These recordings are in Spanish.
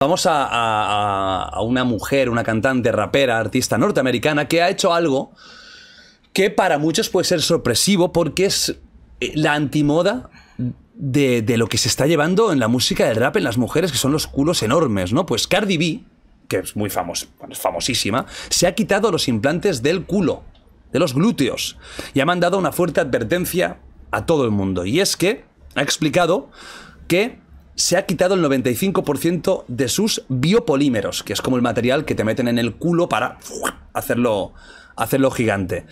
Vamos a, una mujer, una cantante, rapera, artista norteamericana que ha hecho algo que para muchos puede ser sorpresivo porque es eh, la antimoda de, de, lo que se está llevando en la música del rap en las mujeres, que son los culos enormes, ¿no? Pues Cardi B, que es muy famosa, es famosísima, se ha quitado los implantes del culo, de los glúteos, y ha mandado una fuerte advertencia a todo el mundo. Y es que ha explicado que se ha quitado el 95% de sus biopolímeros, que es como el material que te meten en el culo para hacerlo, hacerlo gigante.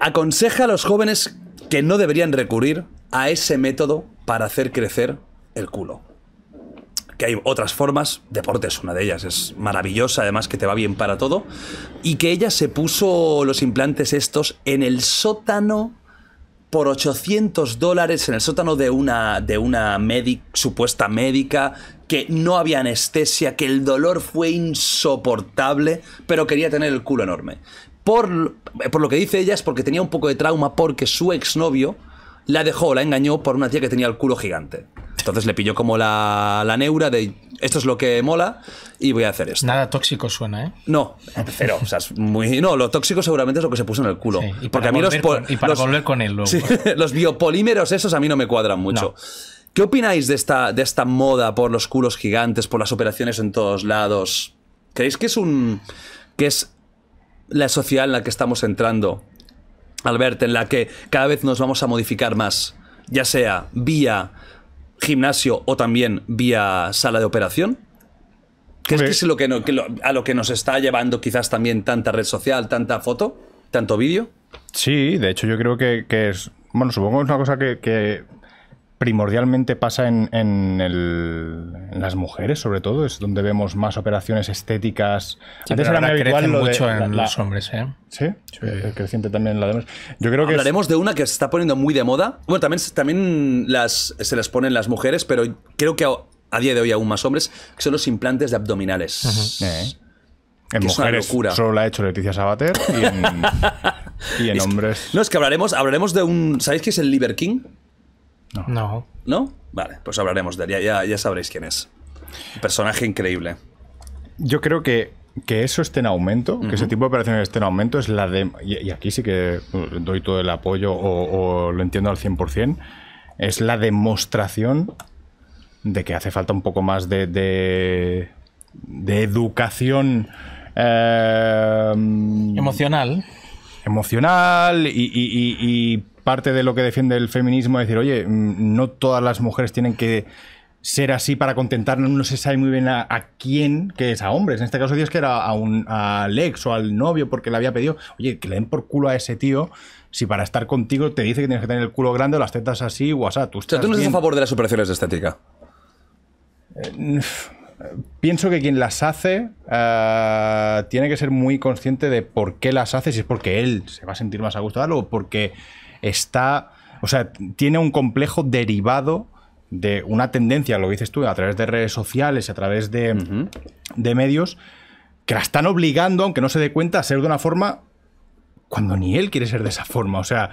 Aconseja a los jóvenes que no deberían recurrir a ese método para hacer crecer el culo. Que hay otras formas, deporte es una de ellas, es maravillosa, además que te va bien para todo. Y que ella se puso los implantes estos en el sótano por 800 dólares en el sótano de una, de una supuesta médica, que no había anestesia, que el dolor fue insoportable, pero quería tener el culo enorme. Por, por lo que dice ella es porque tenía un poco de trauma porque su exnovio la dejó, la engañó por una tía que tenía el culo gigante. Entonces le pilló como la, la neura de esto es lo que mola y voy a hacer esto. Nada tóxico suena, ¿eh? No, cero. O sea, es muy. No, lo tóxico seguramente es lo que se puso en el culo. y para, volver, con, y para volver con él luego. los biopolímeros, esos a mí no me cuadran mucho. ¿Qué opináis de esta, de esta moda por los culos gigantes, por las operaciones en todos lados? ¿Creéis que es un. que es la sociedad en la que estamos entrando, Albert, en la que cada vez nos vamos a modificar más, ya sea vía gimnasio o también vía sala de operación? ¿Qué es, lo que, a lo que nos está llevando quizás también tanta red social, tanta foto, tanto vídeo? Sí, de hecho yo creo que, es, bueno, supongo que es una cosa que primordialmente pasa en, en, las mujeres, sobre todo, es donde vemos más operaciones estéticas. Antes era habitual mucho en los hombres, ¿eh? ¿Sí? creciente también la de Yo creo que Hablaremos de una que se está poniendo muy de moda. Bueno, también, también las, se las ponen las mujeres, pero creo que a, día de hoy aún más hombres, que son los implantes de abdominales. Eh. En mujeres solo la ha hecho Leticia Sabater y en, hombres. no, es que hablaremos, hablaremos de un. ¿Sabéis qué es el Liver King? No. no. Vale, pues hablaremos de él. Ya, ya, sabréis quién es. personaje increíble. Yo creo que, que eso esté en aumento, que ese tipo de operaciones esté en aumento, es la de. Y, aquí sí que uh, doy todo el apoyo o, lo entiendo al 100%. Es la demostración de que hace falta un poco más de, de, educación. Eh, emocional. Emocional y parte de lo que defiende el feminismo es decir, oye, mm, no todas las mujeres tienen que ser así para contentarnos, no se sabe muy bien a, quién, que es a hombres. En este caso dices que era a un, ex o al novio porque le había pedido, oye, que le den por culo a ese tío si para estar contigo te dice que tienes que tener el culo grande o las tetas así o así. ¿Tú, o sea, ¿tú no estás a favor de las operaciones de estética? Eh, pienso que quien las hace eh, tiene que ser muy consciente de por qué las hace, si es porque él se va a sentir más a gusto o porque está, o sea, tiene un complejo derivado de una tendencia, lo dices tú, a través de redes sociales, a través de, de medios, que la están obligando, aunque no se dé cuenta, a ser de una forma cuando ni él quiere ser de esa forma. O sea,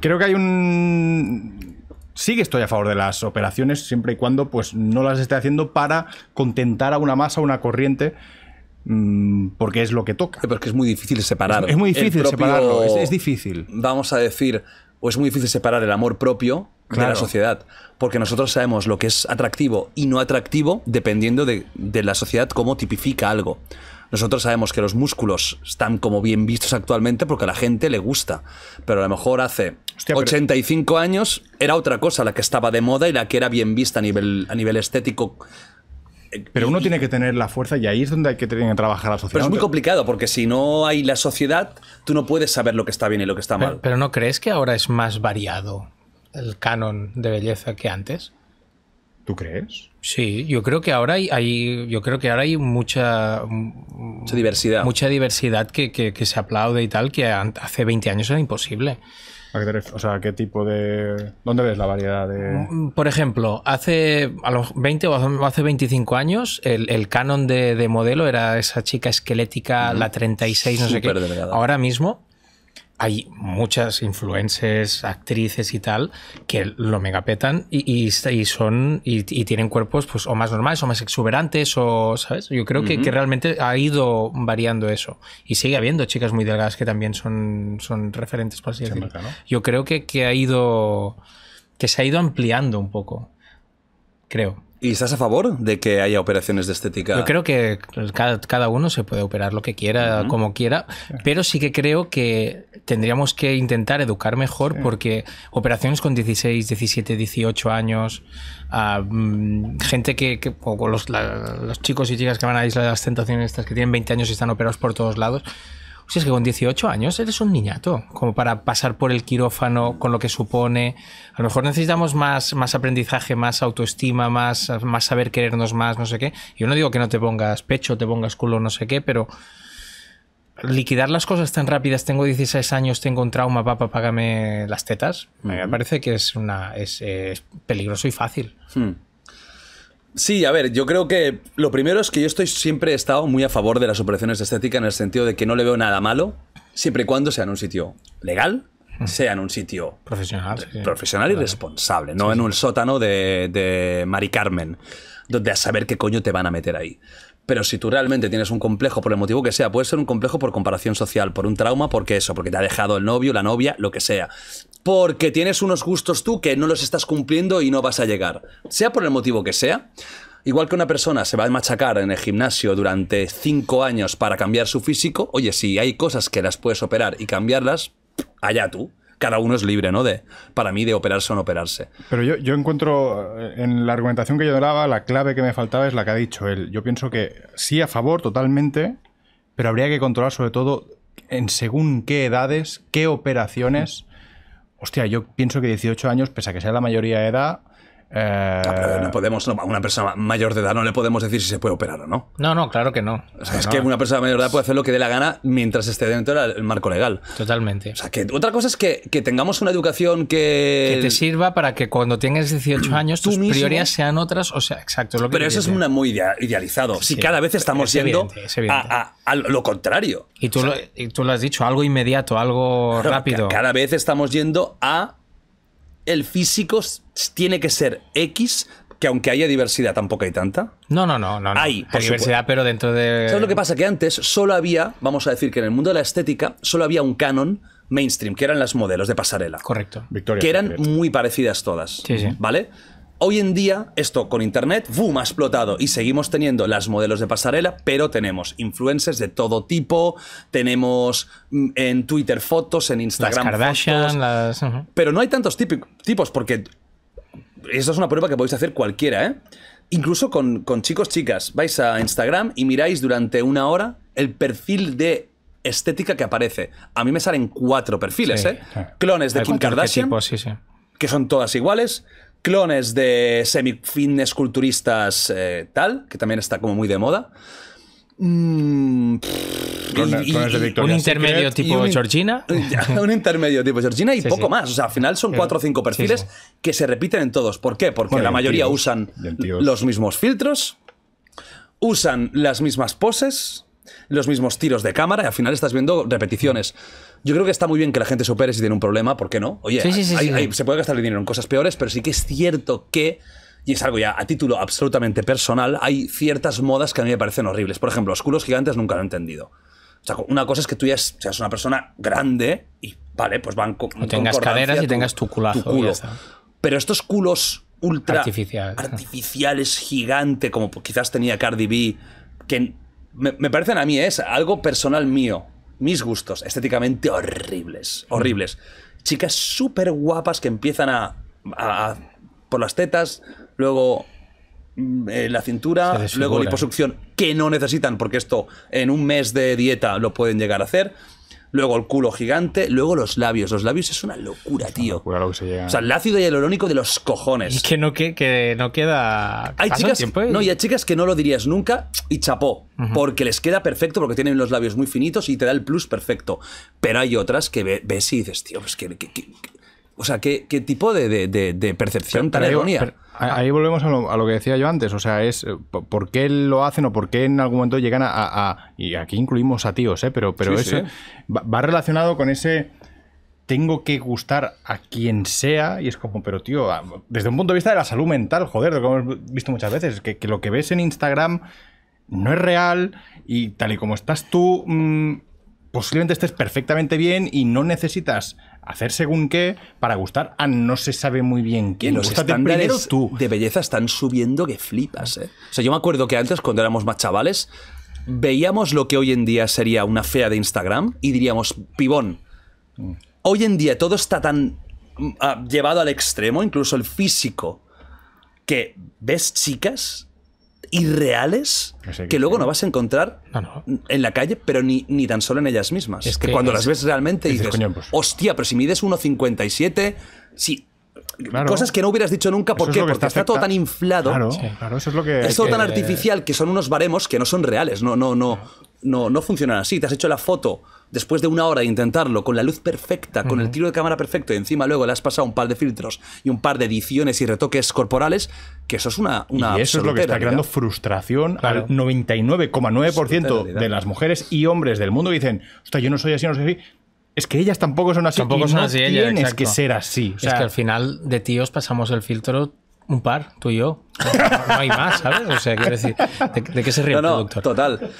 creo que hay un... Sí que estoy a favor de las operaciones siempre y cuando pues, no las esté haciendo para contentar a una masa, a una corriente Mm, porque es lo que toca. Pero es que es muy difícil separar. Es, muy difícil separarlo, es, difícil. Vamos a decir, o es muy difícil separar el amor propio de la sociedad, porque nosotros sabemos lo que es atractivo y no atractivo dependiendo de, la sociedad cómo tipifica algo. Nosotros sabemos que los músculos están como bien vistos actualmente porque a la gente le gusta, pero a lo mejor hace 85 años era otra cosa la que estaba de moda y la que era bien vista a nivel, a nivel estético pero uno tiene que tener la fuerza y ahí es donde hay que trabajar la sociedad. Pero es muy complicado porque si no hay la sociedad, tú no puedes saber lo que está bien y lo que está mal. Pero, ¿no crees que ahora es más variado el canon de belleza que antes? ¿Tú crees? Sí, yo creo que ahora hay, yo creo que ahora hay mucha, mucha diversidad. Mucha diversidad que, que, se aplaude y tal, que hace 20 años era imposible. O sea, ¿qué tipo de...? ¿Dónde ves la variedad de...? Mm, por ejemplo, hace a los 20 o hace 25 años el, canon de, modelo era esa chica esquelética, la 36, no sé qué. Ahora mismo hay muchas influencers, actrices y tal que lo megapetan y, y, y son y, y, tienen cuerpos pues o más normales o más exuberantes o sabes yo creo que, que, realmente ha ido variando eso y sigue habiendo chicas muy delgadas que también son, son referentes por así decirlo. ¿no? yo creo que, que ha ido que se ha ido ampliando un poco creo ¿Y estás a favor de que haya operaciones de estética? Yo creo que cada, cada uno se puede operar lo que quiera, uh -huh. como quiera, pero sí que creo que tendríamos que intentar educar mejor sí. porque operaciones con 16, 17, 18 años, uh, gente que, que o los, la, los, chicos y chicas que van a Isla de las Tentaciones, estas que tienen 20 años y están operados por todos lados, si es que con 18 años eres un niñato, como para pasar por el quirófano con lo que supone. A lo mejor necesitamos más, más aprendizaje, más autoestima, más, más saber querernos más, no sé qué. Yo no digo que no te pongas pecho, te pongas culo, no sé qué, pero liquidar las cosas tan rápidas, tengo 16 años, tengo un trauma, papá, págame las tetas, me parece que es, una, es, es peligroso y fácil. Hmm. Sí, a ver, yo creo que lo primero es que yo estoy siempre he estado muy a favor de las operaciones de estética en el sentido de que no le veo nada malo, siempre y cuando sea en un sitio legal, sea en un sitio profesional, sí. profesional y responsable, no sí, en un sótano de, de Mari Carmen, donde a saber qué coño te van a meter ahí. Pero si tú realmente tienes un complejo por el motivo que sea, puede ser un complejo por comparación social, por un trauma, porque eso, porque te ha dejado el novio, la novia, lo que sea. Porque tienes unos gustos tú que no los estás cumpliendo y no vas a llegar. Sea por el motivo que sea. Igual que una persona se va a machacar en el gimnasio durante cinco años para cambiar su físico, oye, si hay cosas que las puedes operar y cambiarlas, allá tú cada uno es libre, ¿no? De, para mí, de operarse o no operarse. Pero yo, yo encuentro, en la argumentación que yo daba, la clave que me faltaba es la que ha dicho él. Yo pienso que sí a favor totalmente, pero habría que controlar sobre todo en según qué edades, qué operaciones. Hostia, yo pienso que 18 años, pese a que sea la mayoría de edad, eh... No, no, podemos, no, a una persona mayor de edad no le podemos decir si se puede operar o no. No, no, claro que no. O sea, no, es que una persona mayor de edad puede hacer lo que dé la gana mientras esté dentro del marco legal. Totalmente. O sea, que otra cosa es que, que tengamos una educación que... Que te sirva para que cuando tengas 18 años tus mismo... prioridades sean otras, o sea, exacto. Lo que Pero eso es una muy idealizado. Sí, si cada vez estamos yendo a, a, a, lo contrario. Y tú, o sea, lo, y tú lo has dicho, algo inmediato, algo rápido. Cada vez estamos yendo a el físico tiene que ser X, que aunque haya diversidad, tampoco hay tanta. No, no, no. no, no. Hay, diversidad, pero dentro de. ¿Sabes lo que pasa? Que antes solo había, vamos a decir que en el mundo de la estética, solo había un canon mainstream, que eran las modelos de pasarela. Correcto. Victoria, que eran muy parecidas todas. Sí, sí. ¿Vale? Hoy en día, esto con internet, ¡boom! ha explotado y seguimos teniendo las modelos de pasarela, pero tenemos influencers de todo tipo, tenemos mm, en Twitter fotos, en Instagram las Kardashian, fotos, las... Uh -huh. pero no hay tantos tipos porque esto es una prueba que podéis hacer cualquiera, ¿eh? Incluso con, con chicos, chicas, vais a Instagram y miráis durante una hora el perfil de estética que aparece. A mí me salen cuatro perfiles, Sí. ¿eh? Clones de Kim Kardashian, tipo, sí, sí. que son todas iguales. Clones de semi-fitness culturistas eh, tal, que también está como muy de moda. Mm, pff, y- de Un intermedio Secret tipo un- Georgina. un intermedio tipo Georgina y Sí, poco sí. más. O sea, al final son cuatro o cinco perfiles Sí, que se repiten en todos. ¿Por qué? Porque Bueno, la mayoría tíos, usan los mismos filtros, usan las mismas poses, los mismos tiros de cámara y al final estás viendo repeticiones. Yo creo que está muy bien que la gente se opere si tiene un problema, ¿por qué no? Oye, Sí, sí, sí, hay- sí. hay- se puede gastar el dinero en cosas peores, pero sí que es cierto que, y es algo ya a título absolutamente personal, hay ciertas modas que a mí me parecen horribles. Por ejemplo, los culos gigantes nunca lo he entendido. O sea, una cosa es que tú ya seas una persona grande y, vale, pues van con O tengas caderas y tengas tu culazo, culo. Pero estos culos ultra Artificial. artificiales, gigante, como quizás tenía Cardi B, que me, me parecen a mí, es algo personal mío, mis gustos, estéticamente horribles, horribles. Chicas súper guapas que empiezan a, a- a- por las tetas, luego mm, eh, la cintura, luego liposucción, que no necesitan porque esto en un mes de dieta lo pueden llegar a hacer. Luego el culo gigante, luego los labios. Los labios es una locura, tío. Locura lo que se llega. O sea, el ácido hialurónico de los cojones. Y que no, que, que no queda. Hay chicas, tiempo y- no, y hay chicas que no lo dirías nunca y chapó, porque les queda perfecto porque tienen los labios muy finitos y te da el plus perfecto. Pero hay otras que ve- ves y dices, tío, pues que, que- que- que- o sea, ¿qué, qué tipo de, de- de- de percepción tan Pero ahí- errónea? volvemos a lo, a lo que decía yo antes. O sea, es eh, po- por qué lo hacen o por qué en algún momento llegan a. a- a- y aquí incluimos a tíos, ¿eh? Pero, pero Sí, eso sí. Va, va relacionado con ese. tengo que gustar a quien sea y es como, pero tío, desde un punto de vista de la salud mental, joder, lo que hemos visto muchas veces, que, que lo que ves en Instagram no es real y tal y como estás tú, mm, posiblemente estés perfectamente bien y no necesitas hacer según qué para gustar a no se sabe muy bien quién. los Gústate estándares tú. de belleza están subiendo que flipas, ¿eh? O sea, yo me acuerdo que antes, cuando éramos más chavales, veíamos lo que hoy en día sería una fea de Instagram y diríamos, pibón, hoy en día todo está tan mm, ah, llevado al extremo, incluso el físico, que ves chicas irreales Que luego sí. no vas a encontrar No, no. en la calle, pero ni, ni tan solo en ellas mismas. Es que, que cuando es- las ves realmente dices, coño, pues- hostia, pero si mides 1,57, si... Claro. Cosas que no hubieras dicho nunca, ¿por es qué? que Porque está, todo tan inflado. Claro, Sí. claro, eso es lo que. Es todo que- tan artificial que son unos baremos que no son reales, no, no, no, no, no funcionan así. Te has hecho la foto después de una hora de intentarlo, con la luz perfecta, con el tiro de cámara perfecto, y encima luego le has pasado un par de filtros y un par de ediciones y retoques corporales, que eso es una, una y eso es lo que está creando realidad. frustración Claro. al 99,9% Absoluta de las mujeres y hombres del mundo que dicen, hostia, yo no soy así, no soy así. Es que ellas tampoco son así. Tampoco y son no así ellas, tienes que ser así. O es que al final de tíos pasamos el filtro un par, tú y yo. No, no hay más, ¿sabes? O sea, quiero decir, ¿de, de qué se ríe No, el no, productor? total.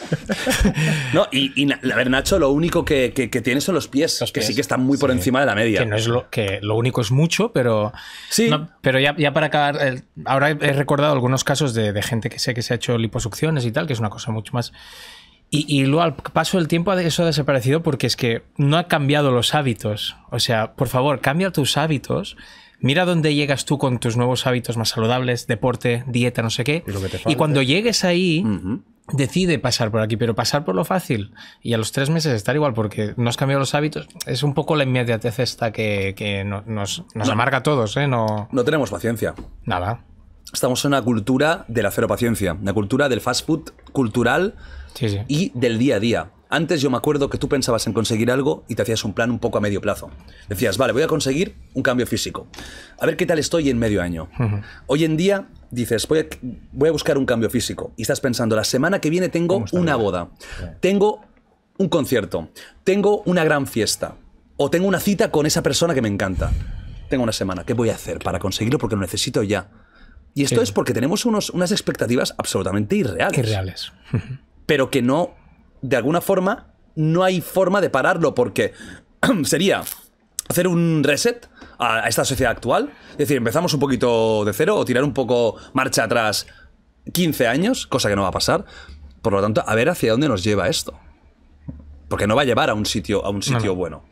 No, y, y a ver, Nacho, lo único que, que, que tiene son los pies, Los que sí que están muy por encima de la media. Que no es lo que lo único es mucho, pero. Sí. No, pero ya, ya para acabar, el- ahora he, he recordado algunos casos de, de gente que sé que se ha hecho liposucciones y tal, que es una cosa mucho más. Y, y luego al paso del tiempo eso ha desaparecido porque es que no ha cambiado los hábitos. O sea, por favor, cambia tus hábitos. Mira dónde llegas tú con tus nuevos hábitos más saludables, deporte, dieta, no sé qué. Y cuando llegues ahí, decide pasar por aquí, pero pasar por lo fácil y a los tres meses estar igual porque no has cambiado los hábitos, es un poco la inmediatez esta que, que no- nos, nos amarga a todos, ¿eh? No, No tenemos paciencia. nada. Estamos en una cultura de la cero paciencia, una cultura del fast food cultural Sí, sí. y del día a día. Antes yo me acuerdo que tú pensabas en conseguir algo y te hacías un plan un poco a medio plazo. Decías, vale, voy a conseguir un cambio físico. A ver qué tal estoy en medio año. Hoy en día dices, voy a, voy a buscar un cambio físico. Y estás pensando, la semana que viene tengo una boda. Tengo un concierto. Tengo una gran fiesta. O tengo una cita con esa persona que me encanta. Tengo una semana. ¿Qué voy a hacer para conseguirlo? Porque lo necesito ya. Y esto Sí. es porque tenemos unos, unas expectativas absolutamente irreales Irreales. pero que no, de alguna forma, no hay forma de pararlo porque sería hacer un reset a a esta sociedad actual, es decir, empezamos un poquito de cero o tirar un poco marcha atrás 15 años, cosa que no va a pasar. Por lo tanto, a ver hacia dónde nos lleva esto. Porque no va a llevar a un sitio, a un sitio no. bueno.